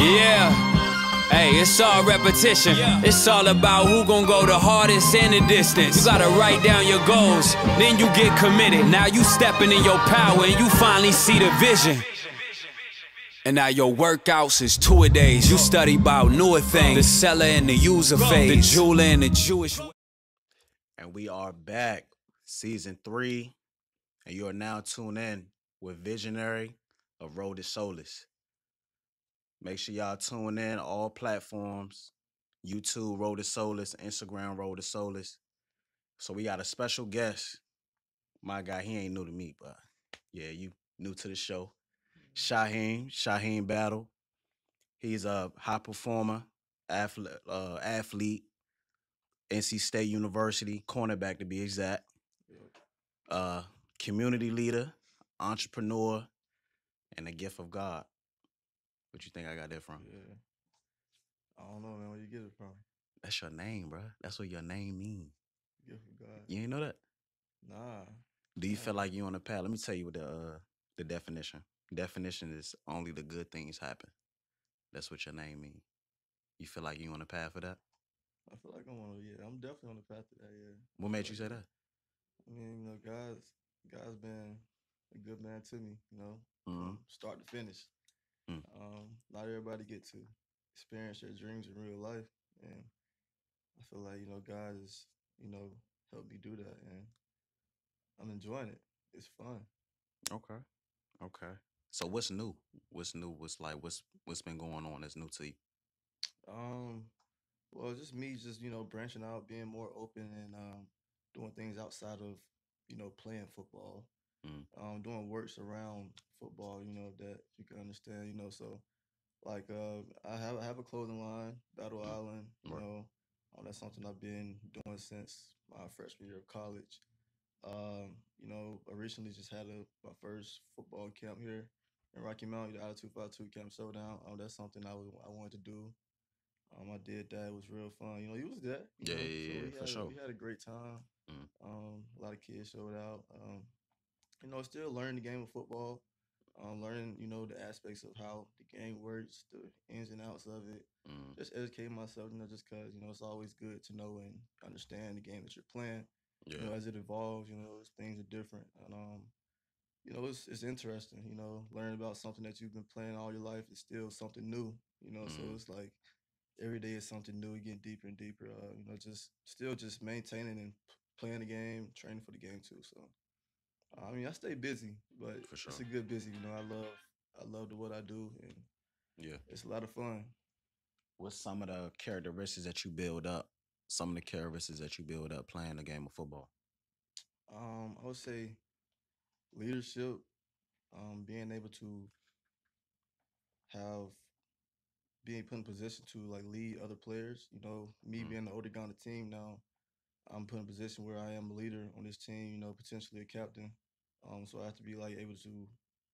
Yeah. Hey, it's all repetition. It's all about who gon' go the hardest and the distance. You gotta write down your goals, then you get committed. Now you stepping in your power and you finally see the vision. And now your workouts is two a days. You study about newer things, the seller and the user phase, the jeweler and the Jewish. And we are back, season three, and you are now tuned in with Visionary of Road to Soulace. Make sure y'all tune in all platforms, YouTube Road to Soulace, Instagram Road to Soulace. So we got a special guest. My guy, he ain't new to me, but yeah, you new to the show. Shyheim, Shyheim Battle. He's a high performer, athlete, uh, athlete, NC State University, cornerback to be exact. Uh, community leader, entrepreneur, and a gift of God. What you think I got that from? Yeah. I don't know, man. Where you get it from? That's your name, bro. That's what your name mean. Gift of God. You ain't know that? Nah. Do you feel like you on the path? Let me tell you what the uh, the definition. Definition is only the good things happen. That's what your name mean. You feel like you on the path for that? I feel like I'm on. a- Yeah, I'm definitely on the path to that. Yeah. What made you say that? I mean, you know, God's God's been a good man to me. You know, Mhm. from start to finish. Mm. Um, not everybody get to experience their dreams in real life, and I feel like you know God has you know helped me do that, and I'm enjoying it. It's fun. Okay. Okay. So what's new? What's new? What's like what's what's been going on that's new to you? Um, well, just me, just you know, branching out, being more open, and um, doing things outside of you know playing football. Mm. Um, doing works around football, you know, that you can understand, you know. So, like, uh, I have I have a clothing line, Battle Mm. Island. You Right. know, um, that's something I've been doing since my freshman year of college. Um, you know, I recently just had a my first football camp here in Rocky Mountain, the Attitude Five Two Camp Showdown. Um, that's something I was I wanted to do. Um, I did that. It was real fun. You know, you was there. you Yeah, know, yeah, yeah, for had a- sure. we had a great time. Mm. Um, a lot of kids showed out. Um, you know, still learning the game of football. Um, learning, you know, the aspects of how the game works, the ins and outs of it. Mm. Just educating myself, you know, just because, you know, it's always good to know and understand the game that you're playing. You know, as it evolves, you know, as things are different. And um, you know, it's it's interesting, you know, learning about something that you've been playing all your life is still something new, you know. So Mhm. it's like every day is something new, getting deeper and deeper. Uh, you know, just still just maintaining and p- playing the game, training for the game too. So I mean, I stay busy, but For it's a good busy. You know, I love I love the what I do, and Yeah. it's a lot of fun. What's some of the characteristics that you build up? Some of the characteristics that you build up playing the game of football. Um, I would say leadership, um, being able to have being put in position to like lead other players. You know, me Mm. being the older guy on the team now, I'm put in a position where I am a leader on this team. You know, potentially a captain. Um, so I have to be like able to,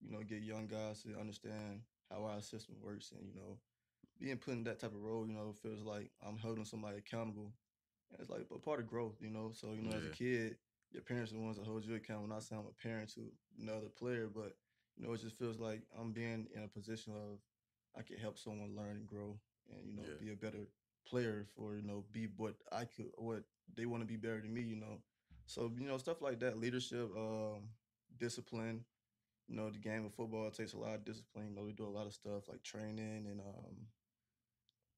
you know, get young guys to understand how our system works, and you know, being put in that type of role, you know, feels like I'm holding somebody accountable. And it's like a part of growth, you know. So you know, as a kid, your parents are the ones that hold you accountable. Not saying I'm a parent to another player, but you know, it just feels like I'm being in a position of I can help someone learn and grow, and you know, Yeah. be a better player for you know, be what I could, what they want to be better than me, you know. So you know, stuff like that, leadership, um, discipline. You know, the game of football takes a lot of discipline. You know, we do a lot of stuff like training and um,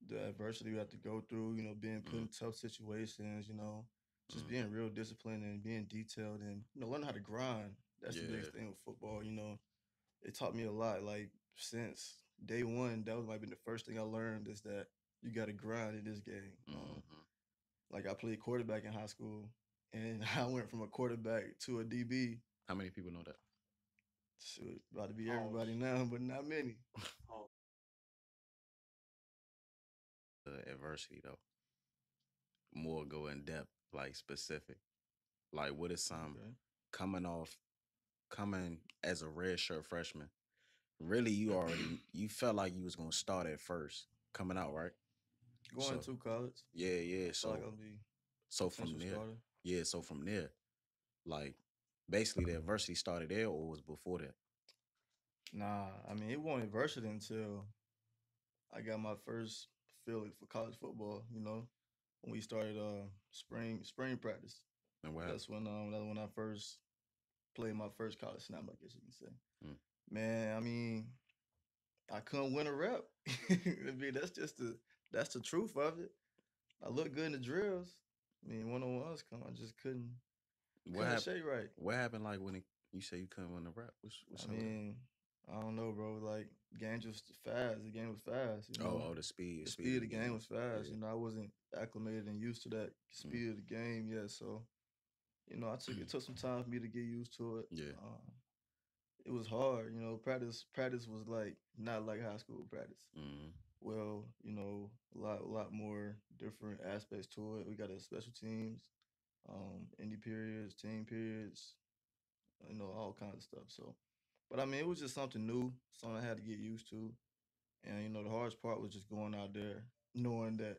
the adversity we have to go through. You know, being put in tough situations. You know, just Mhm. being real disciplined and being detailed and you know, learning how to grind. That's the biggest thing with football. You know, it taught me a lot. Like since day one, that was might been the first thing I learned is that you got to grind in this game. Um, Mhm. like I played quarterback in high school, and I went from a quarterback to a DB. How many people know that? Shoot, about to be everybody now, but not many. The adversity though. More go in depth, like specific. Like what is some Okay. coming off coming as a red shirt freshman? Really you already you felt like you was gonna start at first coming out, right? Going So- to college, Yeah, yeah. so like so from there. Yeah, so from there, like basically the adversity started there or was before that? Nah, I mean it wasn't adversity until I got my first feeling for college football. You know, when we started uh spring spring practice. And? That's when um that's when I first played my first college snap, I guess you can say. Mm. Man, I mean, I couldn't win a rep. I mean, that's just the that's the truth of it. I look good in the drills. I mean, one on ones come, I just couldn't What couldn't happened? right. What happened? Like when it, you say you couldn't win the rap? What's, what's I up mean, I don't know, bro. Like game just fast. The game was fast. You know? oh, oh, the speed. the speed of the game was fast. Yeah. You know, I wasn't acclimated and used to that Mm. speed of the game yet. So, you know, I took it took some time for me to get used to it. Yeah. Um, it was hard. You know, practice practice was like not like high school practice. Mm, Well, you know, a lot a lot more different aspects to it. We got a special teams, um, indie periods, team periods, you know, all kinds of stuff. So, but I mean, it was just something new, something I had to get used to. And you know, the hardest part was just going out there knowing that,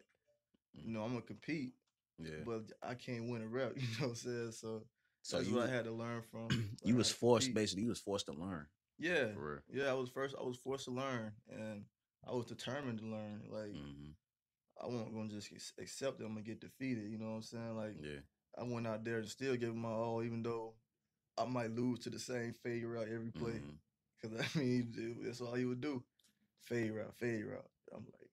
you know, I'm gonna compete, yeah. but I can't win a rep. You know what I'm saying? So, so that's you, what I had to learn from. you was forced, basically, you was forced to learn. Yeah, yeah. I was first. I was forced to learn, and I was determined to learn. Like real. hmm I wasn't gonna just accept that I'm gonna get defeated. You know what I'm saying? Like Yeah. I went out there and still gave my all, even though I might lose to the same fade route every play. mhm. Cause I mean, that's all he would do, fade route, fade route. I'm like,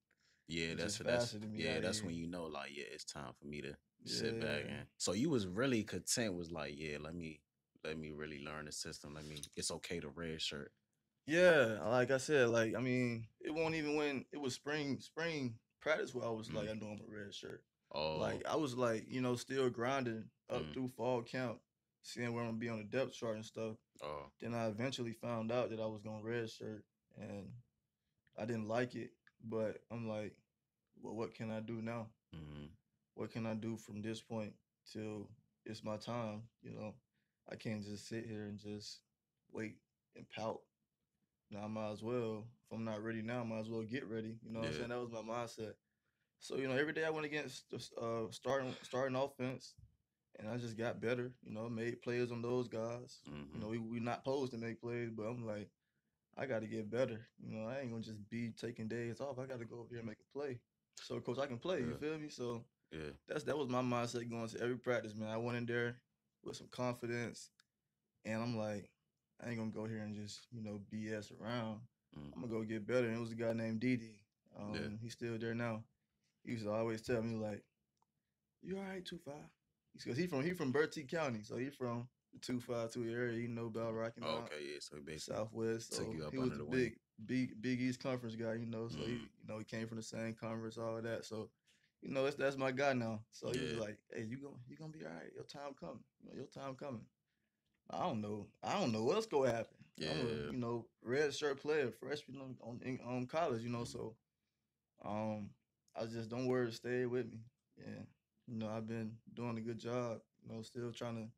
Yeah, that's that's me yeah, that's here. when you know, like, yeah, it's time for me to sit back and so you was really content, was like, yeah, let me let me really learn the system. Let me it's okay to red shirt. Yeah, like I said, like I mean, it won't even when it was spring, spring practice where I was like, I know I'm a red shirt. Oh Like I was like, you know, still grinding up Mm. through fall camp, seeing where I'm gonna be on the depth chart and stuff. oh Then I eventually found out that I was gonna red shirt and I didn't like it. But I'm like, well, what can I do now? mhm. What can I do from this point till it's my time? You know, I can't just sit here and just wait and pout. Now I might as well, if I'm not ready now, I might as well get ready. You know what I'm saying? That was my mindset. So, you know, every day I went against uh starting starting offense and I just got better, you know, made plays on those guys. You Mhm. know, we we not posed to make plays, but I'm like, I got to get better. You know, I ain't gonna just be taking days off. I got to go over here and make a play. So, of course, I can play. You feel me? So yeah. that's that was my mindset going to every practice, man. I went in there with some confidence, and I'm like, I ain't gonna go here and just you know BS around. Mm. I'm gonna go get better. And it was a guy named DD. Um, Yeah. He's still there now. He used to always tell me like, "You all right, two five? Because he from he from Bertie County, so he from the two five two area. He know about Rocky Oh, okay, yeah. So basically Southwest. So you up he was under the the wing. big big Big East Conference guy, you know. So he Mhm. you know he came from the same conference, all of that. So you know that's that's my guy now. So he was like, "Hey, you gonna you gonna be all right? Your time coming. You know, your time coming." I don't know. I don't know what's gonna happen. I'm Yeah. a, you know, red shirt player, freshman on on, in, on college, you know. Mhm. So, um, I just don't worry, stay with me. Yeah, you know, I've been doing a good job. You know, still trying to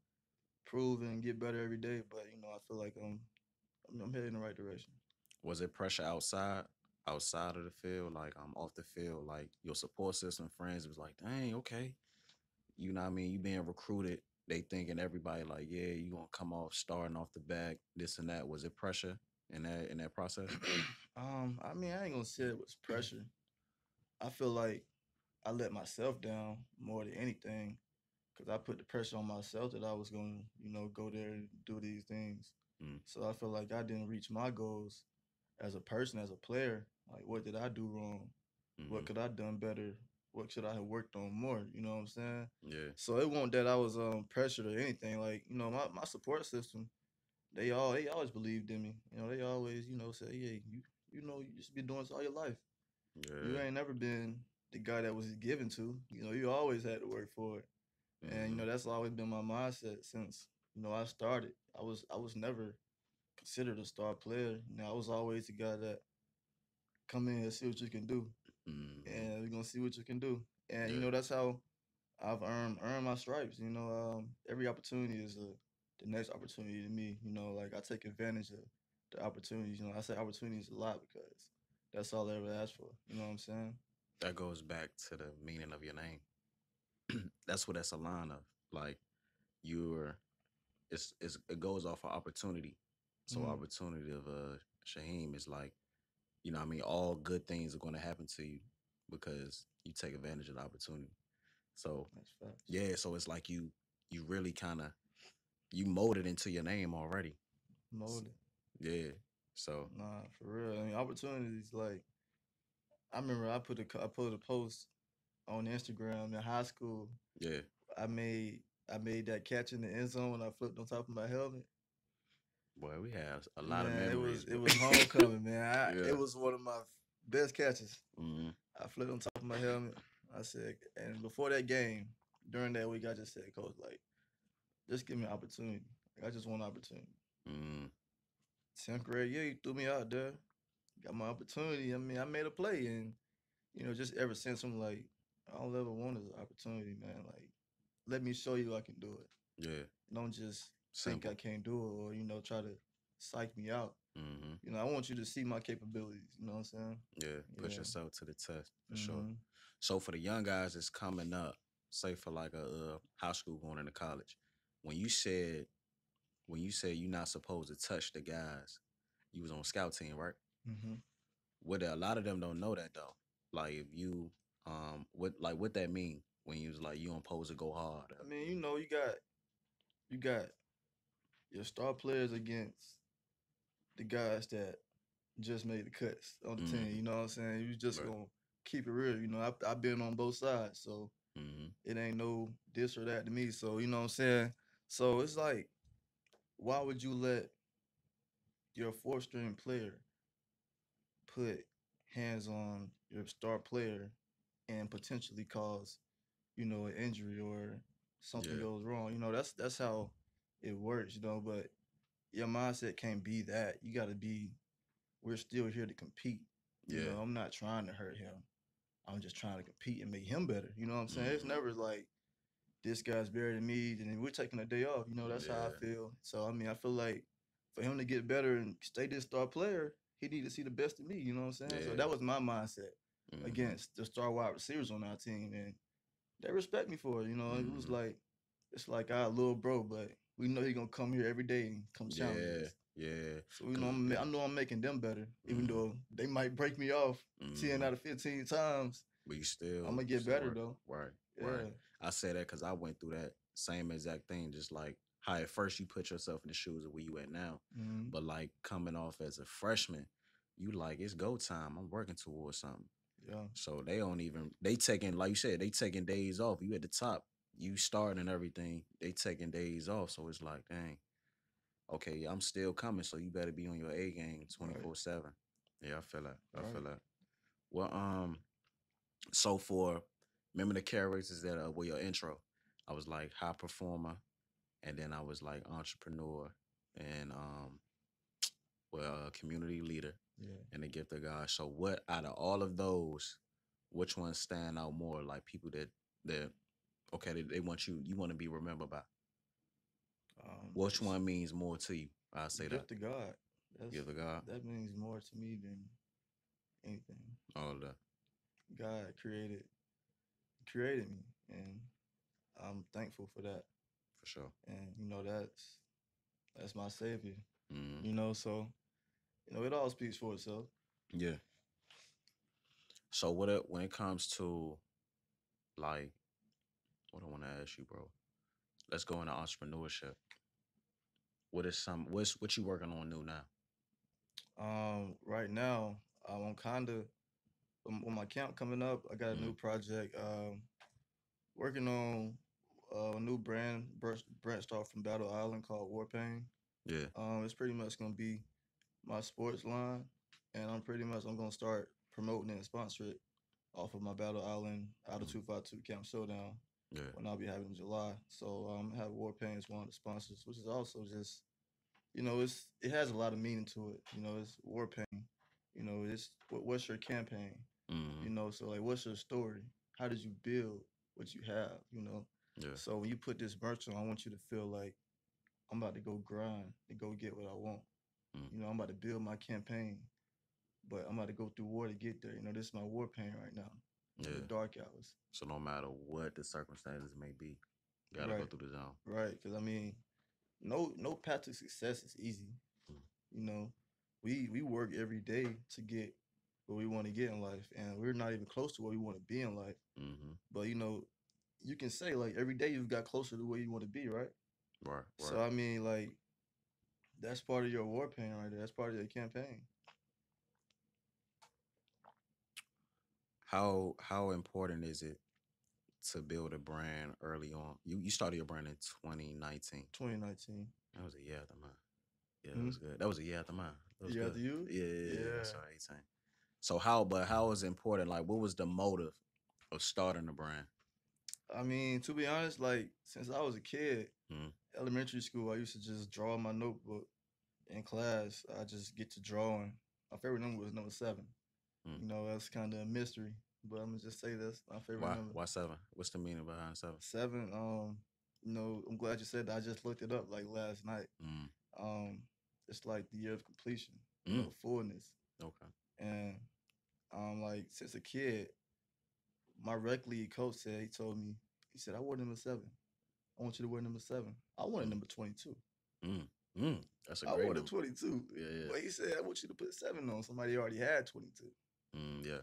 prove and get better every day. But you know, I feel like I'm I'm, I'm heading in the right direction. was it pressure outside outside of the field like i'm off the field like your support system friends was like dang okay you know what i mean you being recruited they thinking everybody like yeah you gonna come off starting off the back this and that was it pressure in that in that process um, I mean, I ain't gonna say it was pressure. I feel like I let myself down more than anything, cause I put the pressure on myself that I was gonna, you know, go there and do these things. Mm. So I feel like I didn't reach my goals as a person, as a player. Like, what did I do wrong? What Mhm. could I done better? What should I have worked on more? You know what I'm saying? yeah So it wasn't that I was um pressured or anything. Like, you know, my, my support system, they all they always believed in me. You know, they always, you know, say, Yeah, you you know, you just be doing this all your life. Yeah. You ain't never been the guy that was given to. You know, you always had to work for it. And you know, that's always been my mindset since, you know, I started. I was I was never considered a star player. You know, I was always the guy that come in and see what you can do Mhm. and we're gonna see what you can do. And you know that's how I've earned earned my stripes. You know, um, every opportunity is a the next opportunity to me. You know, like I take advantage of the opportunities. You know, I say opportunities a lot because that's all I ever asked for. You know what I'm saying? that goes back to the meaning of your name that's what that's a line of like you're it's, it's it goes off of opportunity so Mhm. opportunity of uh Shyheim is like you know what I mean, all good things are gonna happen to you because you take advantage of the opportunity. So That's yeah, so it's like you you really kind of you molded into your name already. Molded. Yeah. So Nah, for real. I mean, opportunities like I remember I put a I put a post on Instagram in high school. yeah, I made I made that catch in the end zone when I flipped on top of my helmet. Boy, we have a lot of Man, memories. It was it was homecoming, man. I, Yeah. It was one of my best catches. hmm I flipped on top of my helmet. I said, and before that game, during that week, I just said, Coach, like, just give me an opportunity. Like, I just want an opportunity. hmm 10th grade year, you threw me out there. Got my opportunity. I mean, I made a play, and you know, just ever since I'm like, all I ever want is an opportunity, man. Like, let me show you I can do it. Yeah. Don't just Simple. think I can't do it, or you know, try to psych me out. hmm You know, I want you to see my capabilities. You know what I'm saying? Yeah. Put Yeah. yourself to the test for sure. Mhm. So for the young guys that's coming up, say for like a uh, high school going into college, when you said when you said you're not supposed to touch the guys, you was on scout team, right? Mhm. What a lot of them don't know that though. Like if you um what like what that mean when you was like you don't supposed to go hard. I mean, you know, you got you got your star players against the guys that just made the cuts on the Mhm. team. You know what I'm saying? You just Right. gonna keep it real. You know, I've, I've been on both sides, so hmm it ain't no this or that to me. So you know what I'm saying? So it's like, why would you let your fourth string player put hands on your star player and potentially cause, you know, an injury or something Yeah. goes wrong? You know, that's that's how it works, you know, but your mindset can't be that. You gotta be we're still here to compete. You Yeah. know, I'm not trying to hurt him. I'm just trying to compete and make him better. You know what I'm saying? It's Mhm. never like this guy's better than me, and we're taking a day off. You know, that's how I feel. So I mean, I feel like for him to get better and stay this star player, he need to see the best of me. You know what I'm saying? Yeah. So that was my mindset Mhm. against the star wide receivers on our team, and they respect me for it. You know, it was Mhm. like it's like our little bro, but we know he gonna come here every day and come challenge Yeah. us. Yeah. So you know, I'm, I know I'm making them better, even Mhm. though they might break me off ten Mhm. out of fifteen times. But you still I'ma get still better, work- though. Right. Yeah, Right. I say that because I went through that same exact thing. Just like how at first you put yourself in the shoes of where you at now, Mhm. but like coming off as a freshman, you like it's go time. I'm working towards something. yeah, So they don't even they taking like you said they taking days off. You at the top, you starting and everything. They taking days off. So it's like dang. Okay, I'm still coming. So you better be on your A game twenty four seven. Yeah, I feel that. I feel that. Well, um, so for remember the characters that uh, were your intro. I was like high performer, and then I was like entrepreneur, and um, well, uh, community leader yeah. and the gift of God. So what out of all of those, which ones stand out more? Like people that that okay, they, they want you you want to be remembered by. Um, Which one means more to you? I say that. of God. That's, Gift of God. that means more to me than anything. All that. God created created me, and I'm thankful for that. For sure. And you know, that's that's my savior. Mm, You know, so you know, it all speaks for itself. yeah. So what it, when it comes to like what I want to ask you, bro? Let's go into entrepreneurship. What is some what's what you working on new now? Um, right now, um, I'm kind of with my camp coming up. I got a new project. Um, working on uh, a new brand branch- branched off from Battle Island called Warpaint. Yeah. Um, it's pretty much gonna be my sports line, and I'm pretty much I'm gonna start promoting it and sponsor it off of my Battle Island out of two five two Camp Showdown Yeah. when I'll be having in July. So um, have Warpaint as one of the sponsors, which is also just, you know, it's it has a lot of meaning to it. You know, it's Warpaint. You know, it's what, what's your campaign? Mm, You know, so like, what's your story? How did you build what you have? You know, yeah. so when you put this merch on, I want you to feel like I'm about to go grind and go get what I want. Mm. You know, I'm about to build my campaign, but I'm about to go through war to get there. You know, this is my war pain right now. Yeah. The dark hours. So no matter what the circumstances may be, gotta go Right. through the zone. Right. Because I mean, no no path to success is easy. Mm. You know, we we work every day to get what we want to get in life, and we're not even close to where we want to be in life. Mm-hmm. But you know, you can say like every day you've got closer to where you want to be, right? Right. Right. So I mean, like, that's part of your war pain right there. That's part of your campaign. How how important is it to build a brand early on? You you started your brand in 2019. 2019. That was a year after mine. Yeah, Mhm. that was good. That was a year after mine. That was Year good. after you? Yeah, yeah, yeah. yeah. Yeah. Sorry, 18. So how, but how is it important? Like, what was the motive of starting the brand? I mean, to be honest, like since I was a kid, Mhm. elementary school, I used to just draw in my notebook in class. I just get to drawing. My favorite number was number seven. Mm. You know, that's kind of a mystery, but I'm gonna just say that's my favorite Why? number. Why seven? What's the meaning behind seven? Seven. Um, you know, I'm glad you said that. I just looked it up like last night. Mm. Um, it's like the year of completion, you Mm. know, fullness. Okay. And um, like since a kid, my rec league coach said he told me he said I wore number seven. I want you to wear number seven. I wanted Mm. number twenty two. Mm. That's a I great I wanted twenty two. Yeah, yeah. But he said I want you to put seven on. Somebody already had twenty two. Mm, yeah.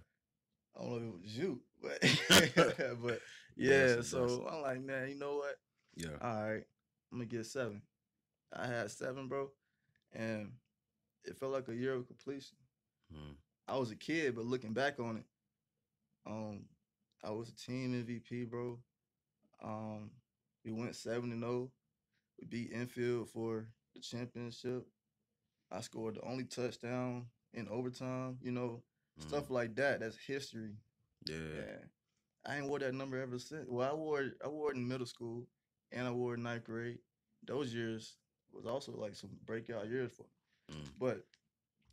I don't know if it was you, but but Yeah, yeah. so. I'm like, man, you know what? Yeah. All right, I'm gonna get seven. I had seven, bro, and it felt like a year of completion. Mm. I was a kid, but looking back on it, um, I was a team MVP, bro. Um, we went seven and zero. We beat Enfield for the championship. I scored the only touchdown in overtime. You know, stuff Mm. like that. That's history. Yeah. Yeah. I ain't wore that number ever since. Well, I wore it, I wore it in middle school and I wore it in ninth grade. Those years was also like some breakout years for me. Mm. But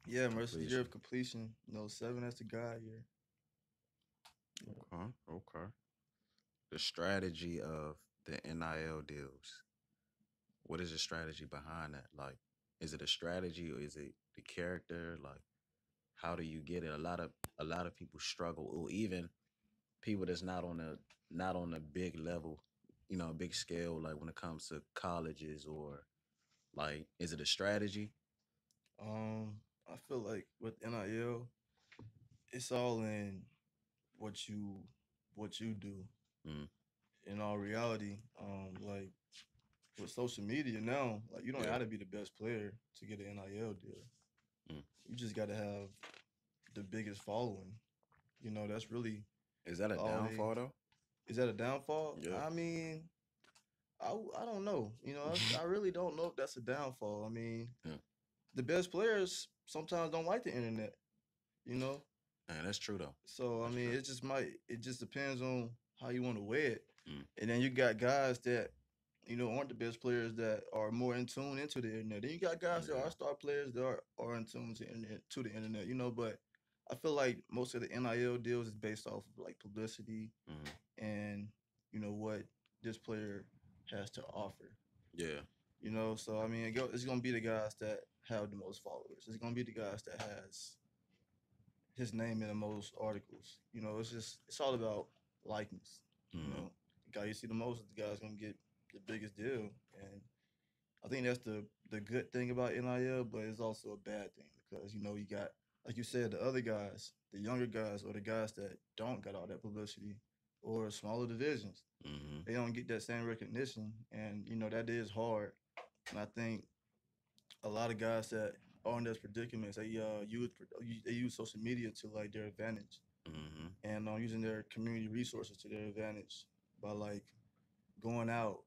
yeah, it's year of completion. You know, seven that's the guy year. Okay. Okay. The strategy of the NIL deals. What is the strategy behind that? Like, is it a strategy or is it the character? Like, how do you get it? A lot of a lot of people struggle, or even people that's not on a not on a big level, you know, a big scale. Like when it comes to colleges or like, is it a strategy? Um, I feel like with NIL, it's all in what you what you do. Mm. In all reality, um, like with social media now, like you don't Yeah. gotta be the best player to get an NIL deal. Mm. You just gotta have the biggest following. You know, that's really Is that a Oh, they- downfall though? is that a downfall? Yeah. I mean, I, I don't know. You know, I, I really don't know if that's a downfall. I mean, Yeah. the best players sometimes don't like the internet. You know, Man, that's true though. so I mean, true. it just might. It just depends on how you want to weigh it. Mm. And then you got guys that you know aren't the best players that are more in tune into the internet. Then you got guys that are star players that are, are in tune to, internet, to the internet. You know, but I feel like most of the NIL deals is based off of like publicity Mhm. and you know what this player has to offer. Yeah. You know, so I mean, it's gonna be the guys that have the most followers. It's gonna be the guys that has his name in the most articles. You know, it's just it's all about likeness. You Mhm. know, the guy you see the most the guy's gonna get the biggest deal, and I think that's the the good thing about NIL, but it's also a bad thing because you know you got like you said the other guys, the younger guys, or the guys that don't got all that publicity, or smaller divisions hmm they don't get that same recognition, and you know that is hard. And I think a lot of guys that are in those predicaments, they uh use they use social media to like their advantage, hmm and um, using their community resources to their advantage by like going out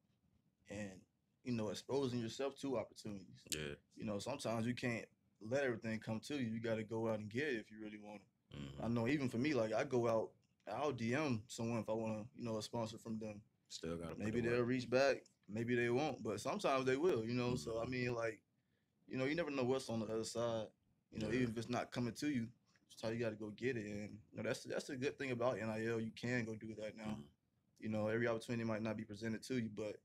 and you know exposing yourself to opportunities. Yeah. You know sometimes you can't let everything come to you. You got to go out and get it if you really want it. hmm I know even for me, like I go out, I'll DM someone if I want to, you know, a sponsor from them Still got to maybe they'll reach back, maybe they won't, but sometimes they will, you know. So I Mhm. mean, like, you know, you never know what's on the other side. You know, Yeah. even if it's not coming to you, how you got to go get it. And you know, that's that's a good thing about NIL. You can go do that now. Mhm. You know, every opportunity might not be presented to you, but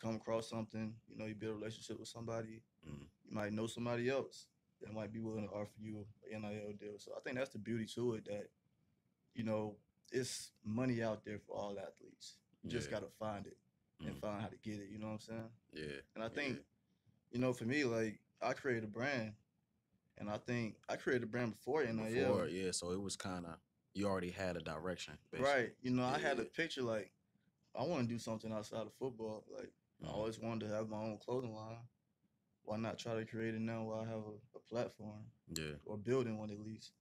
come across something, you know, you build a relationship with somebody, Mhm. you might know somebody else that might be willing to offer you an NIL deal. So I think that's the beauty to it that, you know, it's money out there for all athletes. You just gotta find it and Mhm. find how to get it. You know what I'm saying? Yeah. And I Yeah. think, you know, for me, like I created a brand, And I think I created a brand before NIL. Before, yeah. So it was kind of you already had a direction, basically. Right. You know, I had a picture like I want to do something outside of football. Like I Mhm. always wanted to have my own clothing line. Why not try to create it now while I have a, a platform Yeah. or building one at least?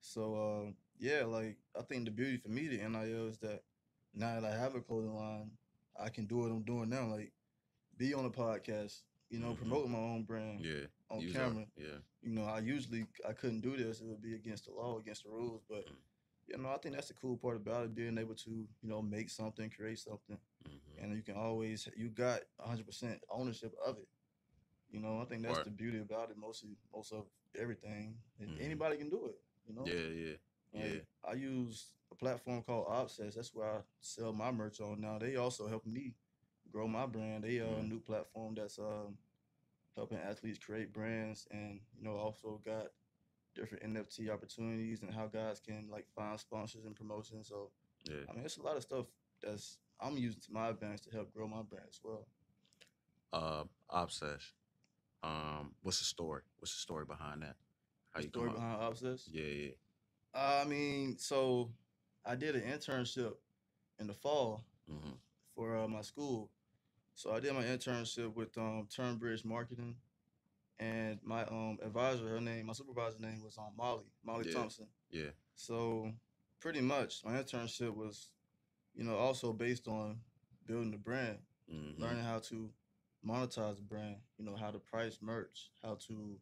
So uh, yeah, like I think the beauty for me to NIL is that now that I have a clothing line, I can do what I'm doing now. Like be on a podcast, you know, Mhm. promoting my own brand Yeah. on Use our- camera. Yeah. You know, I usually I couldn't do this; it would be against the law, against the rules. But Mm. You know, I think that's the cool part about it, being able to you know make something, create something, hmm and you can always you got 100 percent ownership of it. You know, I think that's Right. the beauty about it. Mostly, most of everything, Mhm. anybody can do it. You know, Yeah. Yeah. Like, yeah. I use a platform called Obsess. That's where I sell my merch on now. They also help me grow my brand. They are a Mhm. new platform that's um helping athletes create brands and you know also got different NFT opportunities and how guys can like find sponsors and promotions. So Yeah. I mean it's a lot of stuff that's I'm using to my advantage to help grow my brand as well. Uh, obsess. Um, what's the story? What's the story behind that? How The you story behind Obsess. Yeah. Yeah. I mean, so I did an internship in the fall hmm for uh, my school. So I did my internship with um, Turnbridge Marketing, and my um, advisor, her name, my supervisor name was um, Molly, Molly Yeah. Thompson. Yeah. So pretty much my internship was, you know, also based on building the brand, hmm learning how to monetize the brand, you know, how to price merch, how to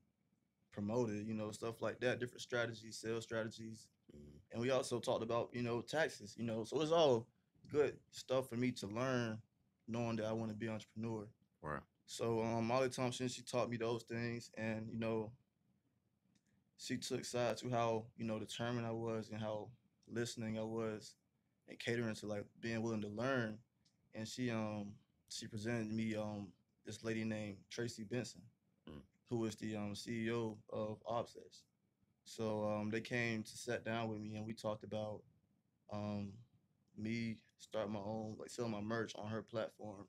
promote it, you know, stuff like that, different strategies, sales strategies. hmm And we also talked about, you know, taxes, you know, so it's all good stuff for me to learn, knowing that I want to be an entrepreneur. Right. So um, Molly Thompson, she taught me those things, and you know, she took side to how you know determined I was and how listening I was, and catering to like being willing to learn. And she um she presented me um this lady named Tracy Benson, Mm. who is the um CEO of Obsess. So um they came to sit down with me and we talked about um me start my own like sell my merch on her platform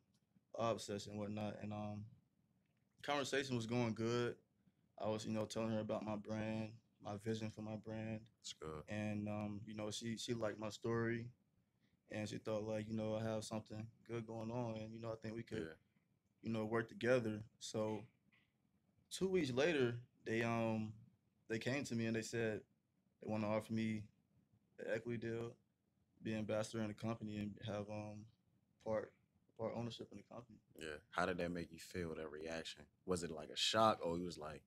obsess and whatnot. And um, conversation was going good. I was, you know, telling her about my brand, my vision for my brand, It's good. and um, you know, she she liked my story, and she thought like, you know, I have something good going on, and you know, I think we could, Yeah. you know, work together. So two weeks later, they um they came to me and they said they want to offer me the equity deal, be ambassador in the company, and have um part part ownership in the company. Yeah. How did that make you feel? That reaction? Was it like a shock, or you was like,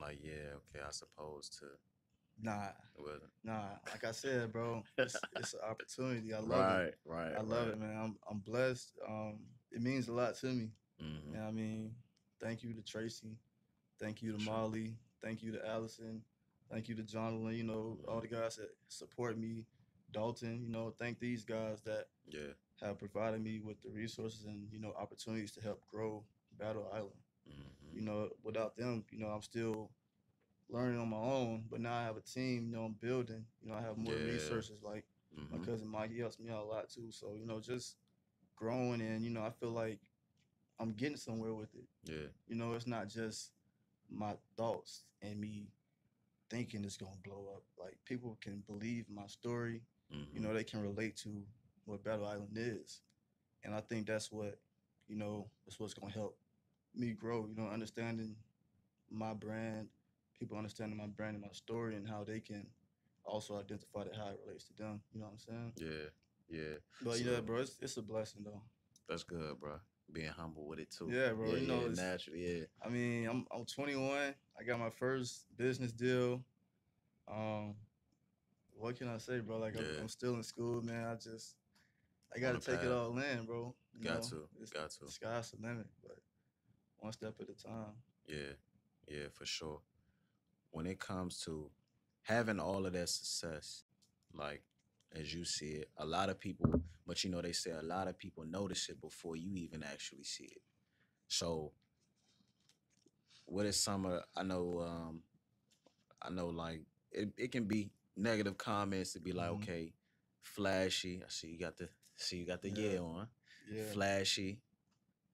like, yeah, okay, I suppose to. Nah, nah. Like I said, bro, it's, it's an opportunity. I love right. it. Right. I love it, man. I'm I'm blessed. Um, it means a lot to me. hmm And I mean, thank you to Tracy, thank you to Sure. Molly, thank you to Allison, thank you to Jonathan. You know, all the guys that support me, Dalton. You know, thank these guys that Yeah. Have provided me with the resources and you know opportunities to help grow Battle Island. hmm You know, without them, you know, I'm still learning on my own. But now I have a team. You know, I'm building. You know, I have more Yeah. resources. Like my hmm cousin Mike, he helps me out a lot too. So you know, just growing and you know, I feel like I'm getting somewhere with it. Yeah. You know, it's not just my thoughts and me thinking it's gonna blow up. Like people can believe my story. hmm You know, they can relate to what Battle Island is, and I think that's what you know. That's what's gonna help me grow. You know, understanding my brand, people understanding my brand and my story, and how they can also identify that how it relates to them. You know what I'm saying? Yeah. Yeah. But yeah, So- bro, it's, it's a blessing though. That's good, bro. Being humble with it too. Yeah, bro, Yeah, you know, yeah, naturally, yeah. I mean, I'm I'm 21. I got my first business deal. Um, what can I say, bro? Like I'm, I'm still in school, man. I just I gotta the take it all in, bro. You Got know, to, it's- got to. The sky's the limit, but one step at a time. Yeah, yeah, for sure. When it comes to having all of that success, like as you see it, a lot of people, but you know, they say a lot of people notice it before you even actually see it. So, what is some of I know, um, I know, like it, it can be negative comments to be like, Mhm. okay, flashy. I see you got the see you got the Yeah. yeah on Yeah. flashy,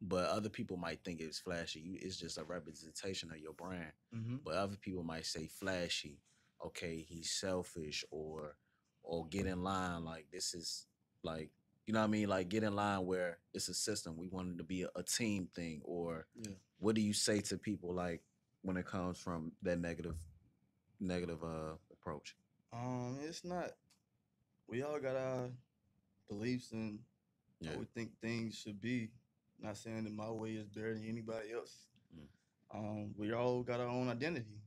but other people might think it's flashy. You, it's just a representation of your brand. Mm-hmm. But other people might say flashy. Okay, he's selfish or or get in line. Like this is like you know what I mean. Like get in line where it's a system. We want it to be a, a team thing. Or Yeah. what do you say to people like when it comes from that negative negative uh approach? Um, it's not. We all got our beliefs and Yeah. we think things should be. Not saying that my way is better than anybody else. Mm. Um, we all got our own identity,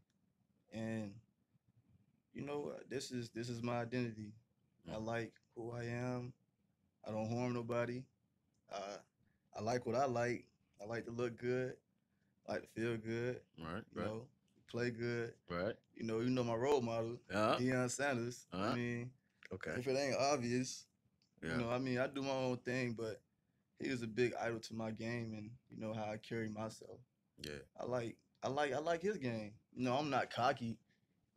and you know uh, this is this is my identity. I Mm. like who I am. I don't harm nobody. Uh, I like what I like. I like to look good. I like to feel good. Right. You know, play good. Right. You know, you know my role model, Yeah. Deion Sanders. Uh-huh. I mean, Okay. if it ain't obvious, Yeah. you know, I mean, I do my own thing, but he was a big idol to my game and you know how I carry myself. yeah. I like I like I like his game. You know, I'm not cocky.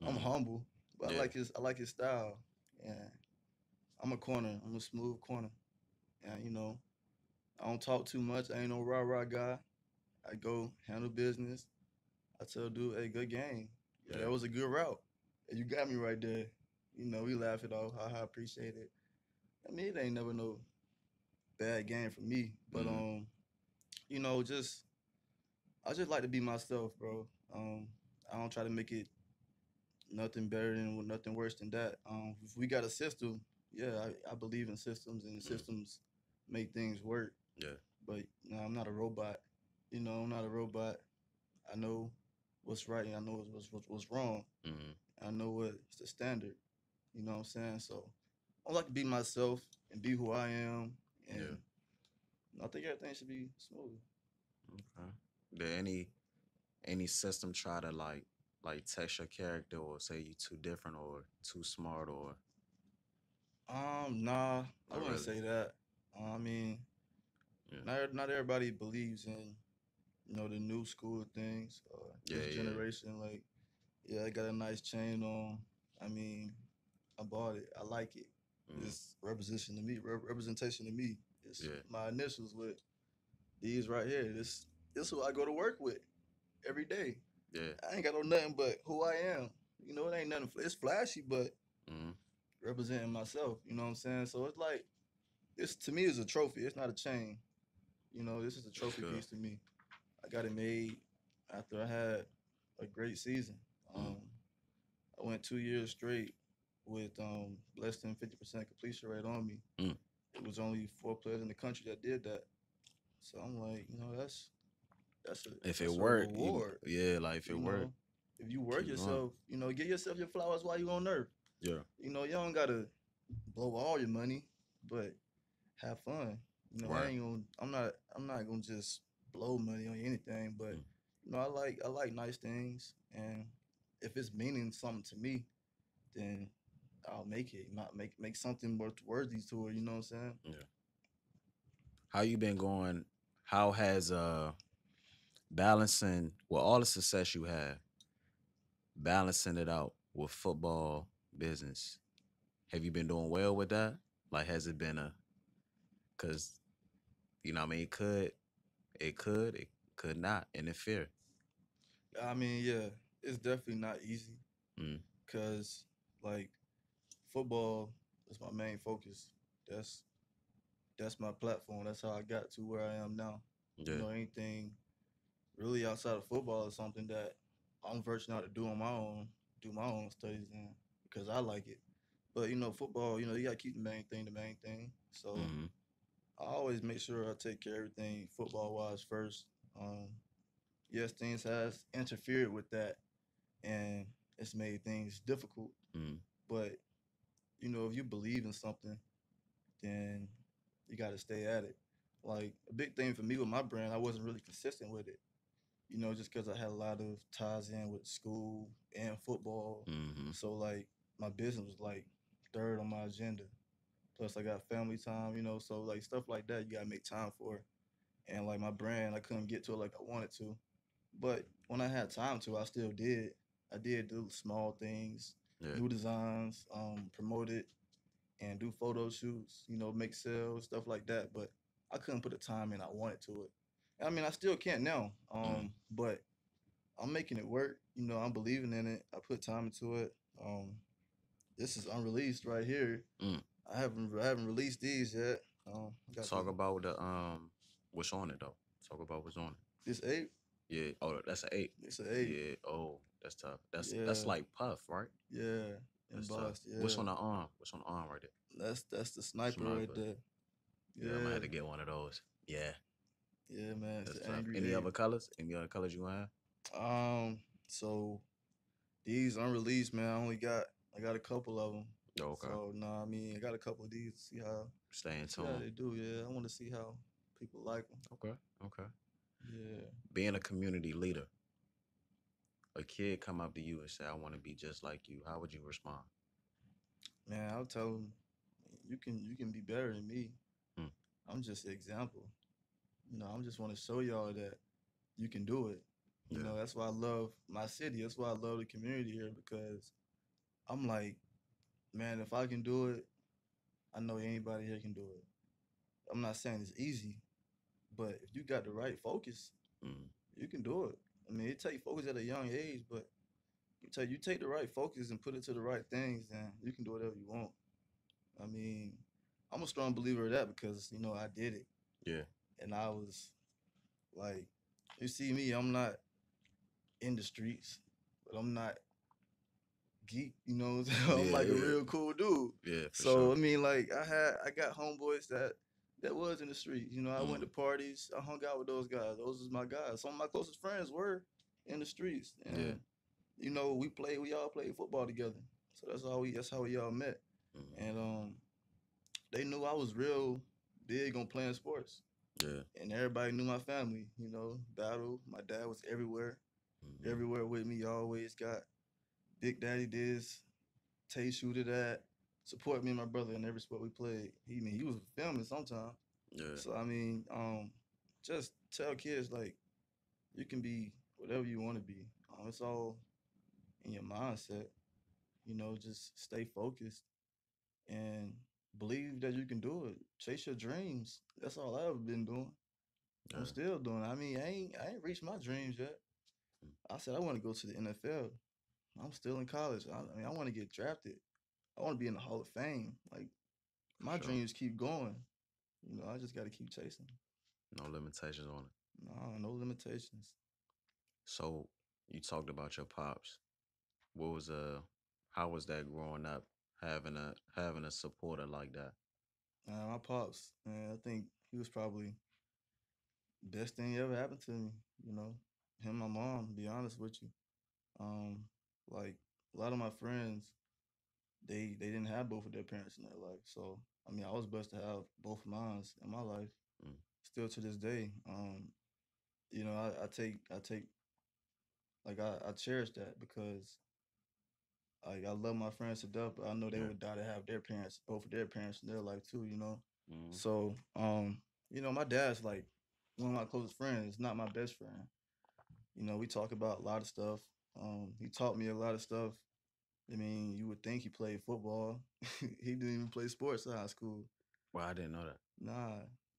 I'm Mhm. humble, but I like his I like his style. And I'm a corner. I'm a smooth corner. And you know, I don't talk too much. I ain't no rah rah guy. I go handle business. I tell dude, hey, good game. Yeah, Yeah. that was a good route. And you got me right there. You know, we laugh it off. I appreciate it. I mean, it ain't never no bad game for me. But Mhm. um, you know, just I just like to be myself, bro. Um, I don't try to make it nothing better than nothing worse than that. Um, if we got a system, yeah, I, I believe in systems and systems make things work. Yeah. But no, I'm not a robot. You know, I'm not a robot. I know what's right and I know what's what's, what's wrong. hmm I know what's the standard. You know what I'm saying? So I like to be myself and be who I am. And I think everything should be smooth. Okay. Did any any system try to like like test your character or say you too different or too smart or Um, nah, I wouldn't really. say that. Uh, I mean, Yeah. not not everybody believes in, you know, the new school things. Uh, Yeah, this yeah. generation, like, yeah, I got a nice chain on. I mean, I bought it. I like it. Mhm. It's representation to me. Rep- representation to me. It's Yeah. my initials with these right here. This this who I go to work with every day. yeah. I ain't got no nothing but who I am. You know, it ain't nothing. It's flashy, but hmm representing myself. You know what I'm saying? So it's like this to me is a trophy. It's not a chain. You know, this is a trophy Sure. piece to me. I got it made after I had a great season. Mm. Um, I went two years straight with um, less than 50% completion rate on me. Mm. It was only four players in the country that did that. So I'm like, you know, that's that's a If it that's a worked, reward, yeah, like if it worked? If you work yourself, you know, get yourself your flowers while you on earth. yeah, You know, you don't gotta blow all your money, but have fun. You know, Right. I ain't gonna. I'm not. I'm not gonna just blow money on anything. But Mm. you know, I like. I like nice things, and if it's meaning something to me, then I'll make it. Not make make something worth worthy to it. You know what I'm saying? Yeah. How you been going? How has uh balancing well all the success you have, balancing it out with football business? Have you been doing well with that? Like, has it been a? Cause, you know, what I mean, it could, it could, it could not interfere. I mean, yeah, it's definitely not easy. Mm. Cause like football is my main focus. That's that's my platform. That's how I got to where I am now. Yeah, you know, anything really outside of football is something that I'm virtually out to do on my own, do my own studies in because I like it. But you know, football, you know, you gotta keep the main thing the main thing. So hmm I always make sure I take care of everything football wise first. Um, yes, things has interfered with that, and it's made things difficult. Mhm. But you know, if you believe in something, then you got to stay at it. Like a big thing for me with my brand, I wasn't really consistent with it. You know, just because I had a lot of ties in with school and football. hmm So like my business was like third on my agenda. Plus I got family time, you know, so like stuff like that you gotta make time for. And like my brand, I couldn't get to it like I wanted to. But when I had time to, I still did. I did do small things, yeah, new designs, um, promote it and do photo shoots, you know, make sales, stuff like that. But I couldn't put the time in I wanted to it. I mean, I still can't now. Um, Mm. but I'm making it work. You know, I'm believing in it. I put time into it. Um, this is unreleased right here. Mm. I haven't I haven't released these yet. Um, Talk the- about the um what's on it though. Talk about what's on it. this eight. Yeah. Oh, that's an eight. It's an eight. Yeah. Oh, that's tough. That's that's like puff, right? Yeah, That's tough. Yeah, What's on the arm? What's on the arm right there? That's that's the sniper, right there. Yeah, I'm gonna have to get one of those. Yeah. Yeah, man. It's That's angry Any other colors? Any other colors you want? Um, so these unreleased, man. I only got I got a couple of them. Okay. So nah, I mean, I got a couple of these. See how Stay in see how they do. Yeah, I want to see how people like them. Okay. Okay. Yeah. Being a community leader, a kid come up to you and say, "I want to be just like you." How would you respond? Man, I'll tell them you can you can be better than me. Hmm. I'm just an example. You know, I'm just want to show y'all that you can do it. You Yeah. know, that's why I love my city. That's why I love the community here because I'm like, man, if I can do it, I know anybody here can do it. I'm not saying it's easy, but if you got the right focus, Mm. you can do it. I mean, it take focus at a young age, but you take you take the right focus and put it to the right things, then you can do whatever you want. I mean, I'm a strong believer of that because you know I did it, Yeah. and I was like, you see me, I'm not in the streets, but I'm not geek. You know, I'm Yeah, like a real cool dude. Yeah. So sure. I mean, like I had, I got homeboys that that was in the street. You know, I went to Mm. parties. I hung out with those guys. Those was my guys. Some of my closest friends were in the streets. And, Yeah. You know, we played. We all played football together. So that's how we. That's how we all met. Mhm. And um, they knew I was real big on playing sports. Yeah. And everybody knew my family. You know, battle. My dad was everywhere Mhm. everywhere with me. Always got Big Daddy this, Tay shooter that, support me and my brother in every sport we played. He I mean he was filming sometimes. Yeah. So I mean, um, just tell kids like you can be whatever you want to be. Um, it's all in your mindset. You know, just stay focused and believe that you can do it. Chase your dreams. That's all I've been doing. Yeah. I'm still doing. it. I mean, I ain't I ain't reached my dreams yet. I said I want to go to the NFL. I'm still in college. I, I mean, I want to get drafted. I want to be in the Hall of Fame. Like my sure. dreams keep going. You know, I just got to keep chasing. No limitations on it. No, no limitations. So you talked about your pops. What was uh how was that growing up having a having a supporter like that? Uh, my pops, man, I think he was probably the best thing ever happened to me. You know, him, and my mom. To be honest with you, um, like a lot of my friends, they they didn't have both of their parents in their life. So I mean, I was blessed to have both of mine in my life. Mm. Still to this day, um, you know, I, I take I take like I, I cherish that because like I love my friends to death, but I know they Yeah. would die to have their parents, both of their parents in their life too, you know. Mhm. So, um, you know, my dad's like one of my closest friends, not my best friend. You know, we talk about a lot of stuff. Um, he taught me a lot of stuff. I mean, you would think he played football. he didn't even play sports in high school. Well, I didn't know that. Nah,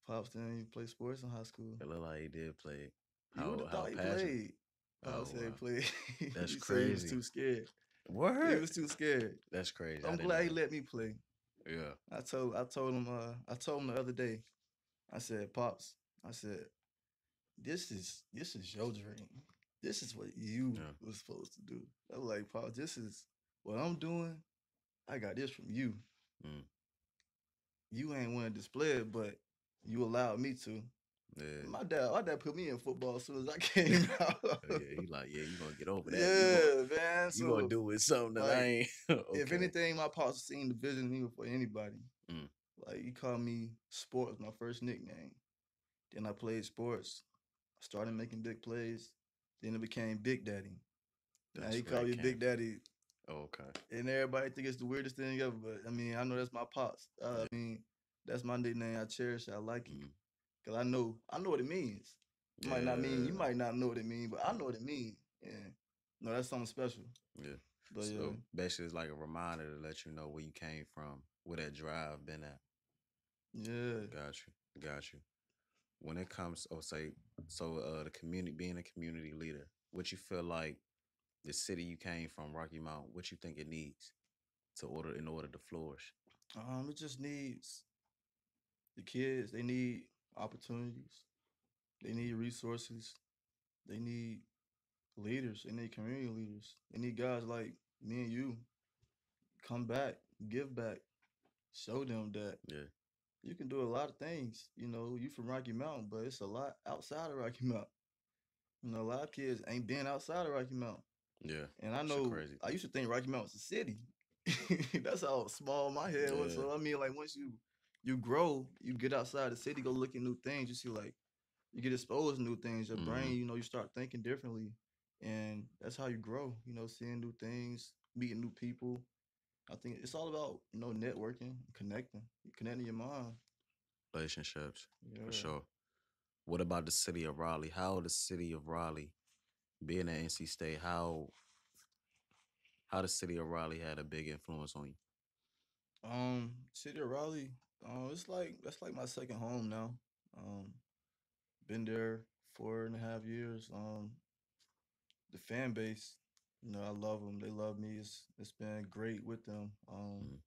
pops didn't even play sports in high school. It looked like he did play. You would How have how thought he passionate. played. I Oh, would say he wow. played. That's said He was crazy. too scared. What? He was too scared. That's crazy. I I'm glad he let me play. Yeah. I told I told him uh I told him the other day. I said, Pops, I said, this is this is your dream. This is what you Yeah. was supposed to do. I was like, Pops, this is what I'm doing. I got this from you. Mm. You ain't want to display it, but you allowed me to. Yeah. My dad, my dad put me in football as soon as I came out. Yeah. He like, yeah, you gonna get over that. You gonna- yeah, man. You gonna do with something that I like, ain't. if anything, my pops seen the vision in me before anybody. Mm. Like he called me sports, my first nickname. Then I played sports. I started making big plays. Then it became Big Daddy. Now he called it me Big Daddy, Okay. and everybody think it's the weirdest thing ever. But I mean, I know that's my pops. Uh, I mean, that's my nickname. I cherish. it. I like it Mhm. because I know I know what it means. It might not mean you might not know what it means, but I know what it means. Yeah, no, that's something special. Yeah. But yeah. so basically, it's like a reminder to let you know where you came from, where that drive been at. Yeah. Got you. Got you. when it comes, oh, say, so uh, the community being a community leader, what you feel like the city you came from, Rocky Mount, what you think it needs to order in order to flourish? Um, it just needs the kids. They need opportunities. They need resources. They need leaders. They need community leaders. They need guys like me and you. Come back, give back, show them that Yeah, you can do a lot of things. You know, you from Rocky Mount, but it's a lot outside of Rocky Mount. You know, a lot of kids ain't been outside of Rocky Mount. Yeah, And I know crazy. I used to think Rocky Mount was a city. That's how small my head was. So I mean, like once you you grow, you get outside the city, go look at new things. You see, like you get exposed to new things. Your Mhm. brain, you know, you start thinking differently, and that's how you grow. You know, seeing new things, meeting new people. I think it's all about you know networking, connecting, connecting your mind. relationships Yeah. for sure. What about the city of Raleigh? How the city of Raleigh, being at NC State, how how the city of Raleigh had a big influence on you? Um, city of Raleigh. Uh, it's like that's like my second home now. Um, been there four and a half years. Um, the fan base, you know, I love them. They love me. It's it's been great with them. Um, Mhm.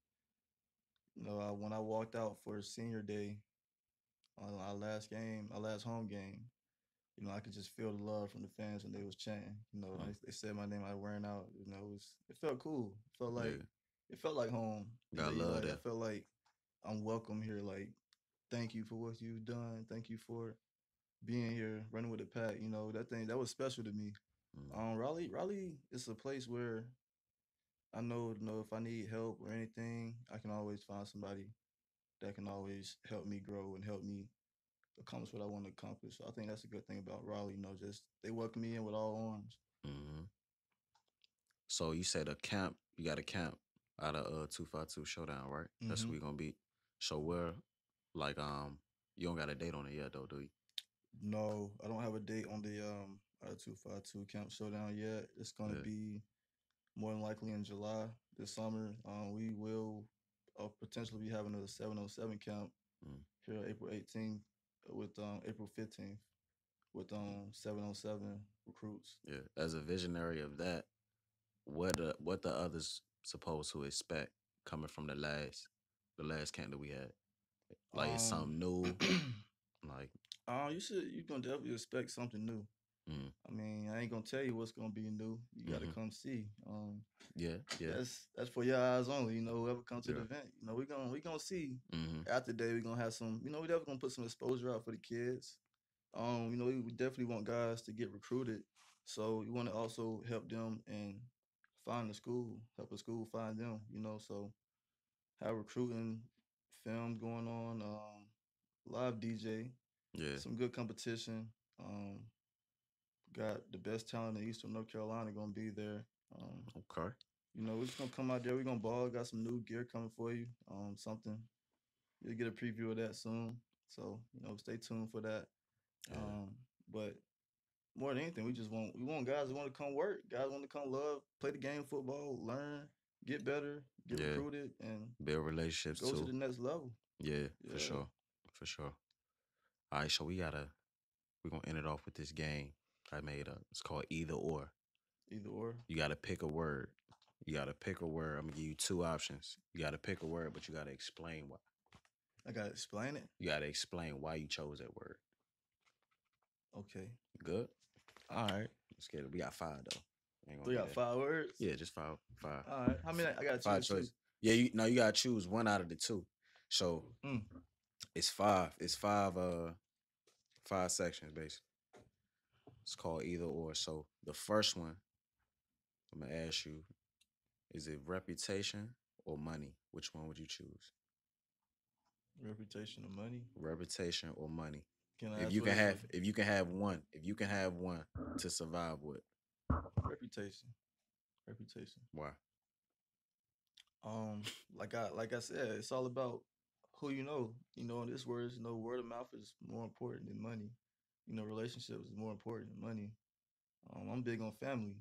you know, I, when I walked out for senior day, on our last game, our last home game, you know, I could just feel the love from the fans when they was chanting. You know, Mm. they, said my name. I wearing out. You know, it was it felt cool. It felt like Yeah. it felt like home. you Gotta know, love like, I that. felt like I'm welcome here. Like, thank you for what you've done. Thank you for being here, running with the pack. You know, that thing that was special to me. Mm. Um, Raleigh, Raleigh is a place where I know, you know, if I need help or anything, I can always find somebody that can always help me grow and help me accomplish what I want to accomplish. So I think that's a good thing about Raleigh. You know, just they welcome me in with all arms. hmm So you said a camp, you got a camp out of uh two five two showdown, right? That's Mhm. what we gonna be. So where like um you don't got a date on it yet though, do you? No, I don't have a date on the um two five two camp showdown yet. It's gonna Yeah. be more than likely in July this summer. Um, we will uh, potentially be having a seven oh seven camp Mm. here April eighteenth with um April fifteenth with um seven oh seven recruits. Yeah. As a visionary of that, what the what the others supposed to expect coming from the last the last camp that we had? Like it's Um, something new. like Uh, you should you're gonna definitely expect something new. Mm. I mean, I ain't gonna tell you what's gonna be new. You gotta Mhm. come see. Um, yeah, yeah. that's that's for your eyes only. You know, whoever comes to the event, you know, we gonna we gonna see. hmm After day, we gonna have some. You know, we definitely gonna put some exposure out for the kids. Um, you know, we, we definitely want guys to get recruited. So we want to also help them and find the school, help the school find them. You know, so have recruiting film going on. Um, live DJ Yeah. some good competition. Um, got the best talent in Eastern North Carolina gonna be there. Um, Okay. you know, we're just gonna come out there. We're gonna ball. Got some new gear coming for you. Um, something you'll get a preview of that soon. So you know, stay tuned for that. Yeah. Um, but more than anything, we just want we want guys that want to come work. Guys want to come love, play the game football, learn, get better, get Yeah. recruited, and Build relationships go too. to the next level. Yeah, for sure. For sure. All right, so we gotta we're gonna end it off with this game I made up. It's called either or. Either or. You gotta pick a word. You gotta pick a word. I'm gonna give you two options. You gotta pick a word, but you gotta explain why. I gotta explain it. You gotta explain why you chose that word. Okay. Good? All right. Let's get it. We got five though. Ain't gonna We be got that- five words. Yeah, just five. Five. All right. How many? I got five choose. choices. Yeah, you no, you gotta choose one out of the two. So Mm. it's five. It's five uh five sections basically. It's called either or. So the first one, I'm gonna ask you, is it reputation or money? Which one would you choose? Reputation or money. Reputation or money? Can I If ask you what can have if you can have one, if you can have one to survive with, reputation? Reputation. why? Um, like I like I said, it's all about who you know. You know, in this words, you know, word of mouth is more important than money. You know, relationships is more important than money. Um, I'm big on family.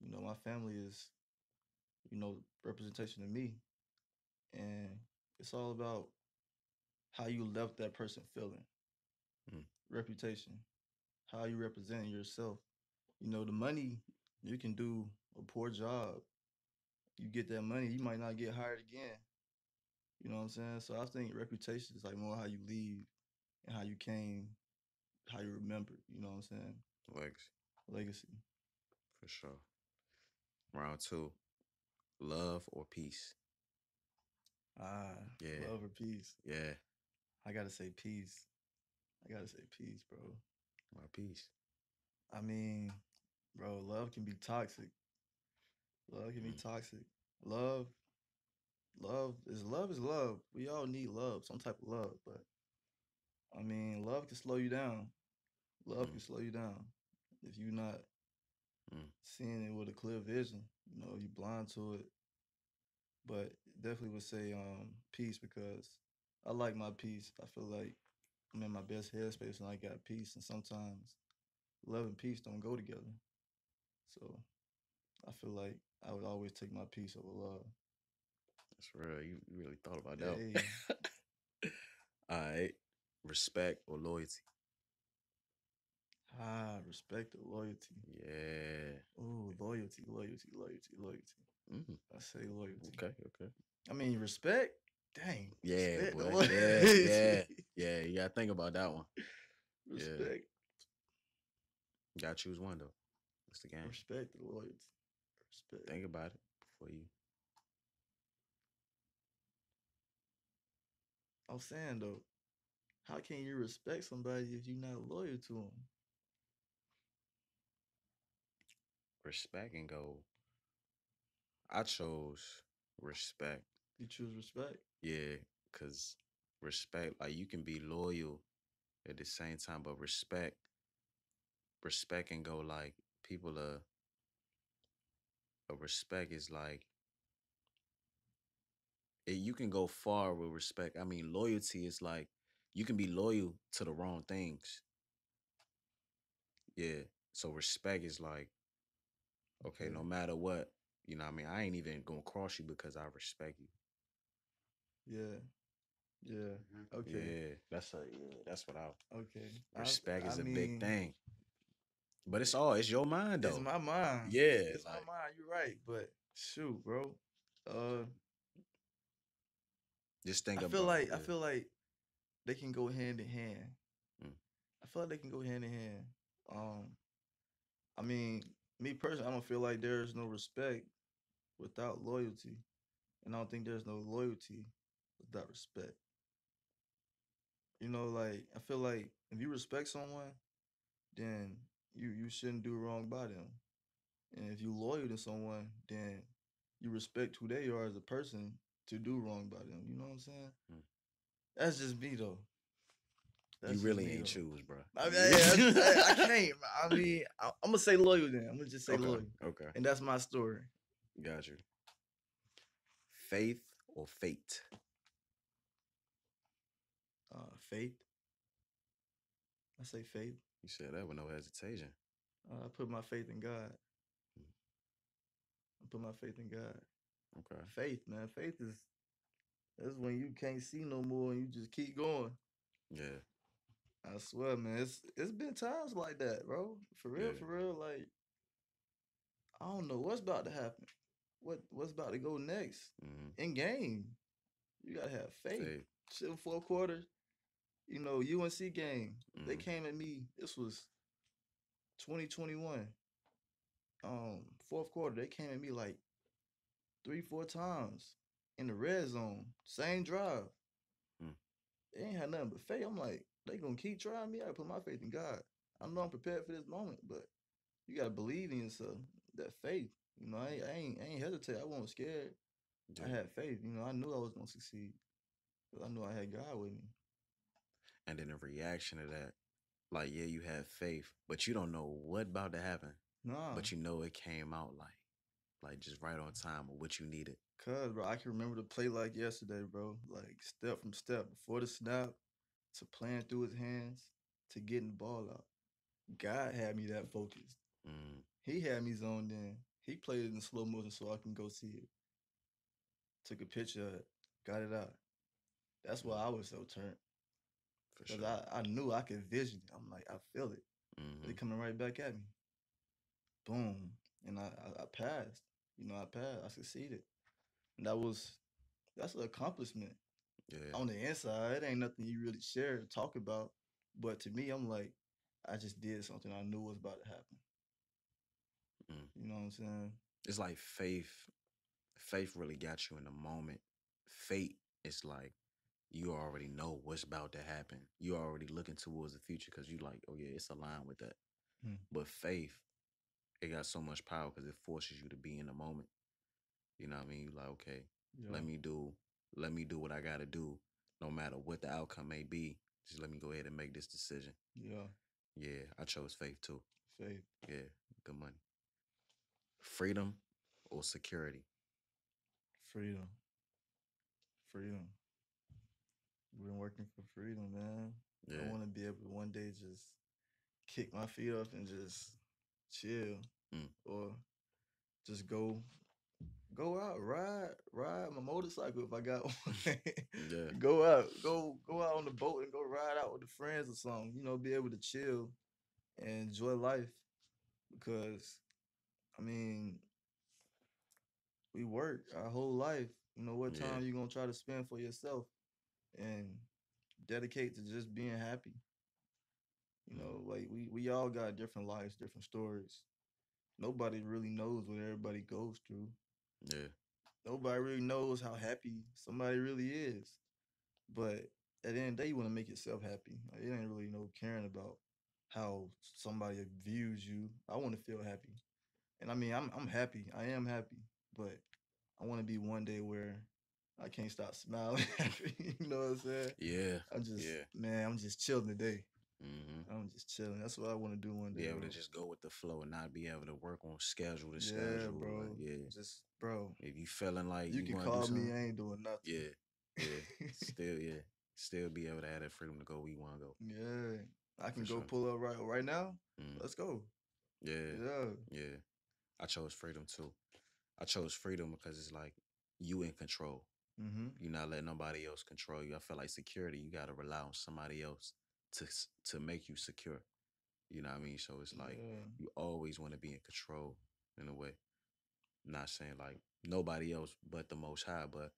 You know, my family is, you know, representation of me, and it's all about how you left that person feeling. Mm. Reputation. How you represent yourself. You know, the money you can do a poor job. You get that money, you might not get hired again. You know what I'm saying? So I think reputation is like more how you leave and how you came, how you remember. You know what I'm saying? Legacy. Legacy. For sure. Round two. Love or peace? Ah, Yeah. love or peace. Yeah. I gotta say peace. I gotta say peace, bro. My peace. I mean, bro, love can be toxic. Love can be Mm. toxic. Love, love is love is love. We all need love, some type of love. But I mean, love can slow you down. Love Mm. can slow you down if you're not Mm. seeing it with a clear vision. You know, you're blind to it. But definitely would say um peace because I like my peace. I feel like I'm in my best headspace when I got peace. And sometimes love and peace don't go together. So I feel like I would always take my peace over love. That's real. You really thought about that. One. All right. Respect or loyalty? Ah, respect and loyalty. Yeah. Ooh, loyalty, loyalty, loyalty, loyalty. Mm. I say loyalty. Okay. Okay. I mean respect. Dang. Yeah, respect boy. Yeah, yeah. Yeah. You gotta think about that one. Yeah. respect, You gotta choose one though. It's the game. respect and loyalty. Respect. Think about it before you. I'm saying though, how can you respect somebody if you're not loyal to them? Respect and go. I chose respect. You choose respect. Yeah, cause respect, like you can be loyal at the same time, but respect, respect and go like people are. A respect is like. It, you can go far with respect. I mean, loyalty is like you can be loyal to the wrong things. Yeah. So respect is like, okay, no matter what, you know what I mean? I ain't even gonna cross you because I respect you. Yeah. Yeah. Okay. Yeah, that's a yeah, that's what I Okay. I- respect is I a mean, big thing. But it's all it's your mind though. It's my mind. yeah, It's like, my mind. You're right. But shoot, bro. Uh, just think I about feel like I feel like they can go hand in hand. Mm. I feel like they can go hand in hand. Um, I mean, me personally, I don't feel like there's no respect without loyalty, and I don't think there's no loyalty without respect. You know, like I feel like if you respect someone, then you you shouldn't do wrong by them, and if you loyal to someone, then you respect who they are as a person to do wrong by them. You know what I'm saying? Mm. That's just me though. That's you really ain't choose, bro. I, mean, I, I, I can't. I mean, I, I'm gonna say loyal then. I'm gonna just say okay. loyal, Okay, and that's my story. got you. Faith or fate? Uh, faith. I say faith. You said that with no hesitation. Uh, I put my faith in God. Mm. I put my faith in God. Okay. Faith, man. Faith is that's when you can't see no more and you just keep going. Yeah. I swear, man. It's it's been times like that, bro. For real, Yeah. for real. Like I don't know what's about to happen. What what's about to go next hmm in game? You gotta have faith. Faith. Shit, in fourth quarter. You know, UNC game. They Mhm. came at me. This was 2021. Um, fourth quarter. They came at me like three, four times in the red zone. Same drive. Mm. They ain't had nothing but faith. I'm like, they gonna keep trying me. I put my faith in God. I know I'm prepared for this moment, but you gotta believe in yourself. That faith. You know, I ain't, I ain't, I ain't hesitate. I wasn't scared. I Yeah. had faith. You know, I knew I was gonna succeed. 'cause I knew I had God with me. And then the reaction to that, like, yeah, you have faith, but you don't know what about to happen. Nah, But you know it came out like, like just right on time or what you needed. cause bro, I can remember the play like yesterday, bro. Like step from step before the snap to playing through his hands to getting the ball out. God had me that focused. Mm, He had me zoned in. He played it in slow motion so I can go see it. Took a picture of it, got it out. That's why I was so turned. For Cause sure. I, I knew I could vision it. I'm like, I feel it. Mhm. They coming right back at me. Boom. And I, I, I passed. You know, I passed. I succeeded. And that was that's an accomplishment. Yeah. On the inside, it ain't nothing you really share or talk about. But to me, I'm like, I just did something I knew was about to happen. Mm. You know what I'm saying? It's like faith. Faith really got you in the moment. Fate is like you already know what's about to happen. You already looking towards the future because you like, oh yeah, it's aligned with that. Mm. But faith, it got so much power because it forces you to be in the moment. You know what I mean? You like, okay, Yeah. let me do, let me do what I gotta do, no matter what the outcome may be. Just let me go ahead and make this decision. Yeah. Yeah, I chose faith too. Faith. Yeah, good money. Freedom or security? Freedom. Freedom. We've Been working for freedom, man. Yeah. I want to be able to one day just kick my feet up and just chill, Mm. or just go, go out, ride, ride my motorcycle if I got one. Yeah. go out, go go out on the boat and go ride out with the friends or something. You know, be able to chill and enjoy life because, I mean, we work our whole life. You know what Yeah. time you gonna try to spend for yourself and dedicate to just being happy. You know, like we we all got different lives, different stories. Nobody really knows what everybody goes through. Yeah. Nobody really knows how happy somebody really is. But at the end of the day, you want to make yourself happy. Like, it ain't really no caring about how somebody views you. I want to feel happy. And I mean, I'm I'm happy. I am happy. But I want to be one day where I can't stop smiling. you know what I'm saying? Yeah. I'm just Yeah. man, I'm just chilling today. Hmm I'm just chilling. That's what I want to do one day. Be able to just go with the flow and not be able to work on schedule to yeah, schedule. bro. like, yeah. Just bro. If you feeling like You, you, can call me. I ain't doing nothing. Yeah. Yeah. Still, yeah. Still be able to have that freedom to go where you want to go. Yeah, I can For go sure. pull up right right now. Mm. Let's go. Yeah. Yeah, Yeah. I chose freedom too. I chose freedom because it's like you in control. mm-hmm. You're not letting nobody else control you. I feel like security, you got to rely on somebody else to to make you secure. You know what I mean? So it's like yeah. you always want to be in control in a way. Not saying like nobody else but the most high, but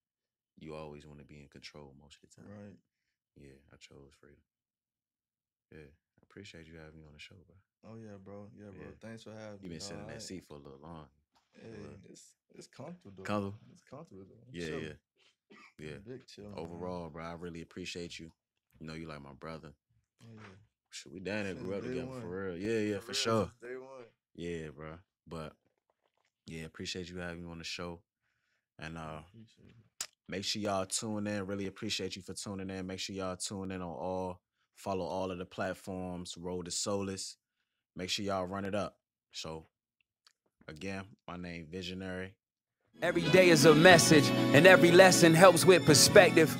you always want to be in control most of the time. right. Yeah, I chose freedom. Yeah. I appreciate you having me on the show, bro. Oh yeah, bro. Yeah, bro. Yeah. Thanks for having me. you me. been sitting in that seat for a little long. Hey, Well, it's it's comfortable. Comfortable? It's comfortable. I'm Yeah, chilling. yeah. Yeah. Big chill. Overall, bro, I really appreciate you. You know, you like my brother. Yeah. Shit, we down there grew up together one. for real. Yeah, yeah, for, real, sure. Day one. Yeah, bro. But yeah, appreciate you having me on the show. And uh make sure y'all tune in. Really appreciate you for tuning in. Make sure y'all tune in on all, follow all of the platforms, Road to Soulace. Make sure y'all run it up. So again, my name Visionary. Every day is a message, and every lesson helps with perspective.